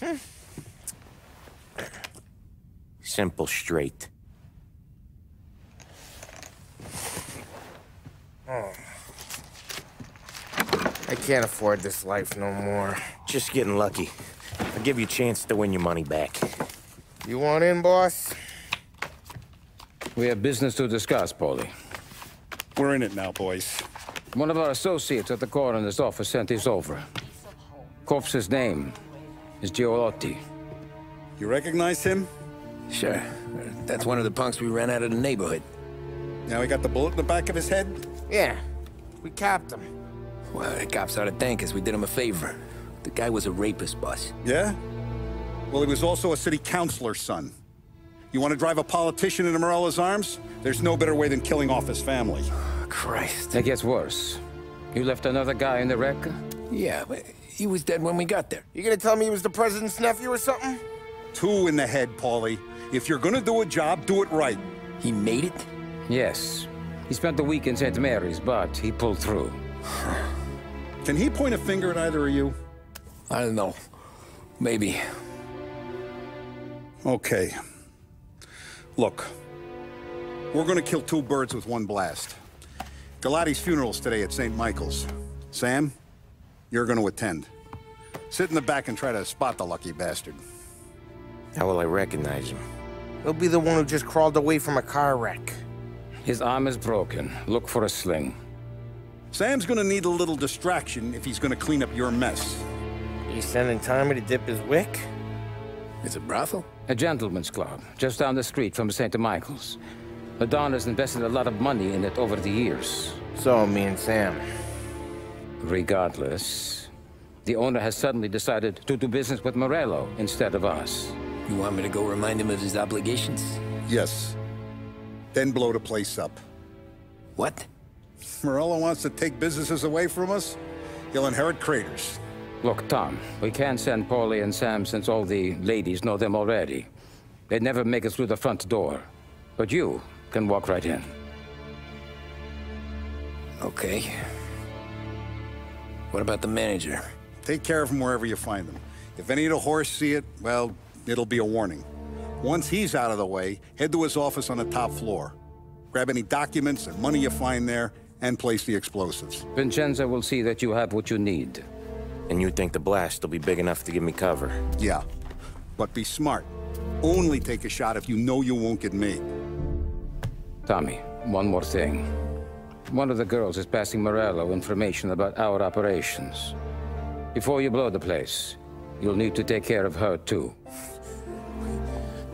Hmm. Simple, straight. Hmm. I can't afford this life no more. Just getting lucky. I'll give you a chance to win your money back. You want in, boss? We have business to discuss, Paulie. We're in it now, boys. One of our associates at the coroner's office sent this over. Corpse's name is Giolotti. You recognize him? Sure. That's one of the punks we ran out of the neighborhood. Now he got the bullet in the back of his head? Yeah. We capped him. Well, the cops ought to thank us. We did him a favor. The guy was a rapist, boss. Yeah? Well, he was also a city councilor's son. You want to drive a politician into Morello's arms? There's no better way than killing off his family. Christ. It gets worse. You left another guy in the wreck? Yeah, but he was dead when we got there. You gonna tell me he was the president's nephew or something? Two in the head, Paulie. If you're gonna do a job, do it right. He made it? Yes. He spent the week in St. Mary's, but he pulled through. Can he point a finger at either of you? I don't know. Maybe. Okay. Look. We're gonna kill two birds with one blast. Galati's funeral's today at St. Michael's. Sam, you're gonna attend. Sit in the back and try to spot the lucky bastard. How will I recognize him? He'll be the one who just crawled away from a car wreck. His arm is broken. Look for a sling. Sam's gonna need a little distraction if he's gonna clean up your mess. He's sending Tommy to dip his wick? It's a brothel? A gentleman's club, just down the street from St. Michael's. The Don invested a lot of money in it over the years. So, me and Sam. Regardless, the owner has suddenly decided to do business with Morello instead of us. You want me to go remind him of his obligations? Yes. Then blow the place up. What? Morello wants to take businesses away from us? He'll inherit craters. Look, Tom, we can't send Paulie and Sam since all the ladies know them already. They'd never make it through the front door. But you can walk right in. Okay. What about the manager? Take care of him wherever you find him. If any of the horse see it, well, it'll be a warning. Once he's out of the way, head to his office on the top floor. Grab any documents and money you find there, and place the explosives. Vincenzo will see that you have what you need. And you think the blast will be big enough to give me cover? Yeah. But be smart. Only take a shot if you know you won't get me. Tommy, one more thing. One of the girls is passing Morello information about our operations. Before you blow the place, you'll need to take care of her, too.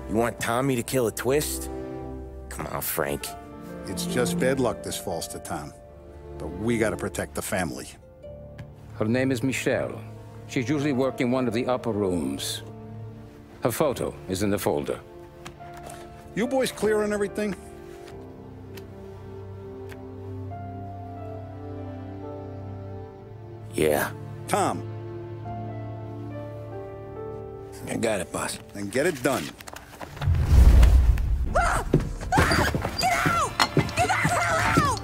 You want Tommy to kill a twist? Come on, Frank. It's just bad luck this falls to Tom. But we gotta protect the family. Her name is Michelle. She's usually working one of the upper rooms. Her photo is in the folder. You boys clear on everything? Yeah. Tom, I got it, boss. then get it done. Get out! Get out!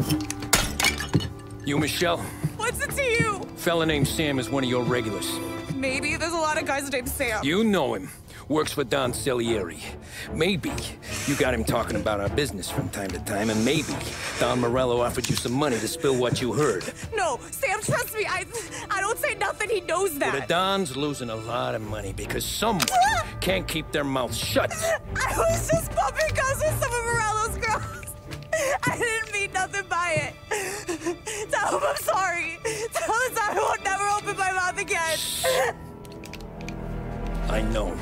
You, Michelle? What's it to you? Fella named Sam is one of your regulars. Maybe there's a lot of guys named Sam. You know him. Works for Don Salieri. Maybe you got him talking about our business from time to time, and maybe Don Morello offered you some money to spill what you heard. No, Sam, trust me. I I don't say nothing. He knows Well, the that. Don's losing a lot of money because someone can't keep their mouth shut. I was just bumping guns with some of Morello's girls. I didn't mean nothing by it. Tell him I'm sorry. Tell him I won't never open my mouth again. I know.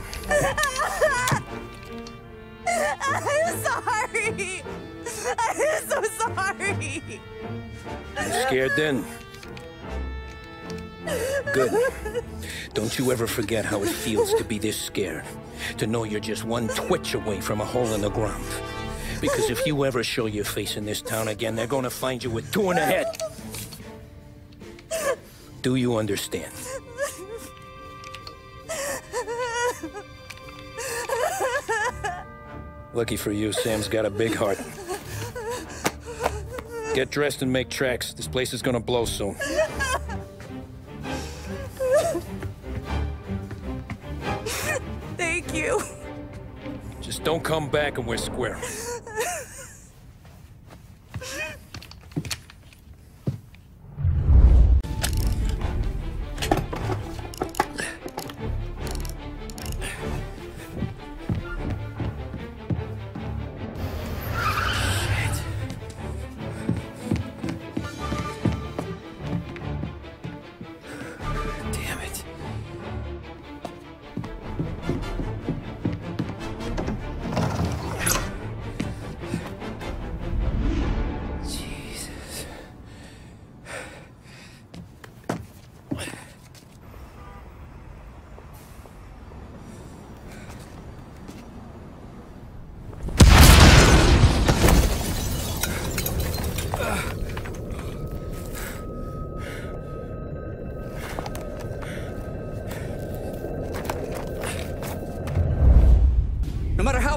I'm sorry. I'm so sorry. Scared then? Good. Don't you ever forget how it feels to be this scared. To know you're just one twitch away from a hole in the ground. Because if you ever show your face in this town again, they're gonna find you with two in the head. Do you understand? Lucky for you, Sam's got a big heart. Get dressed and make tracks. This place is gonna blow soon. Thank you. Just don't come back and we're square.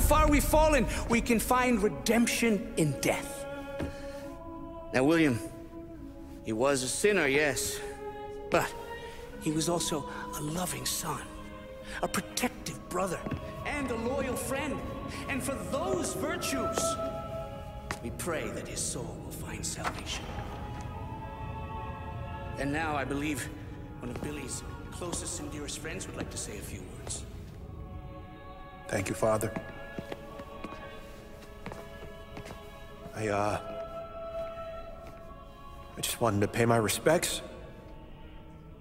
Far we've fallen, we can find redemption in death. Now, William, he was a sinner, yes, but he was also a loving son, a protective brother, and a loyal friend. And for those virtues, we pray that his soul will find salvation. And now I believe one of Billy's closest and dearest friends would like to say a few words. Thank you, Father. I, uh... I just wanted to pay my respects.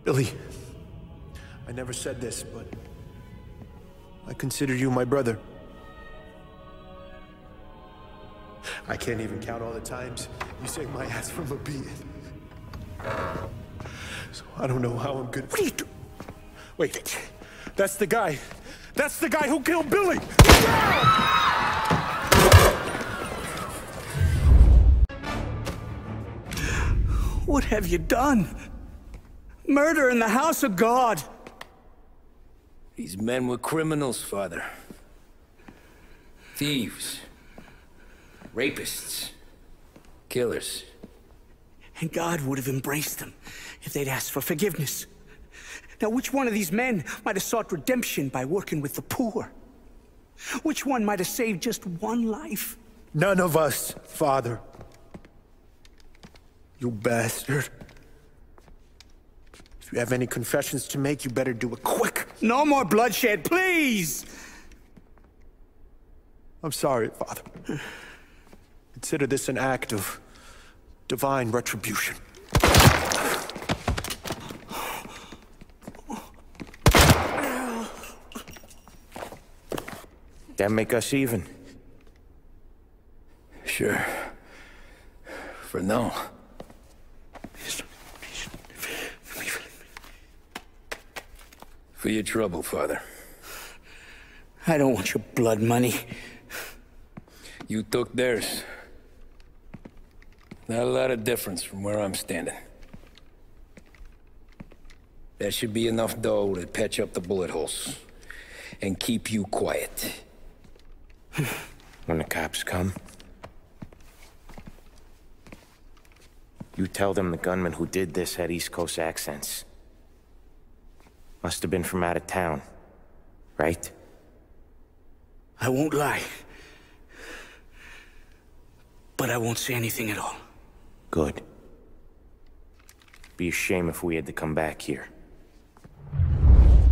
Billy, I never said this, but... I consider you my brother. I can't even count all the times you saved my ass from a beating. So I don't know how I'm good. What are you doing? Wait, that's the guy. That's the guy who killed Billy! What have you done? Murder in the house of God. These men were criminals, Father. Thieves. Rapists. Killers. And God would have embraced them if they'd asked for forgiveness. Now, which one of these men might have sought redemption by working with the poor? Which one might have saved just one life? None of us, Father. You bastard. If you have any confessions to make, you better do it quick. No more bloodshed, please! I'm sorry, Father. Consider this an act of divine retribution. That make us even. Sure. For now. For your trouble, Father. I don't want your blood money. You took theirs. Not a lot of difference from where I'm standing. That should be enough dough to patch up the bullet holes. And keep you quiet. When the cops come, you tell them the gunman who did this had East Coast accents. Must have been from out of town, right? I won't lie. But I won't say anything at all. Good. Be a shame if we had to come back here.